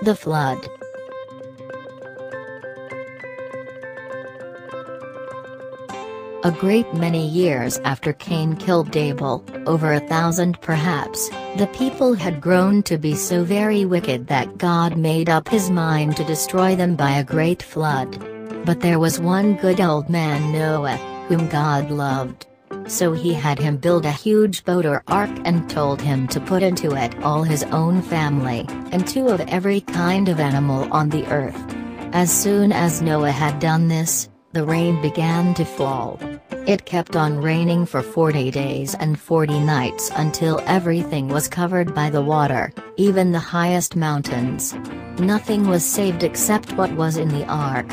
The Flood A great many years after Cain killed Abel, over a thousand perhaps, the people had grown to be so very wicked that God made up his mind to destroy them by a great flood. But there was one good old man Noah, whom God loved. So he had him build a huge boat or ark and told him to put into it all his own family, and two of every kind of animal on the earth. As soon as Noah had done this, the rain began to fall. It kept on raining for 40 days and 40 nights until everything was covered by the water, even the highest mountains. Nothing was saved except what was in the ark.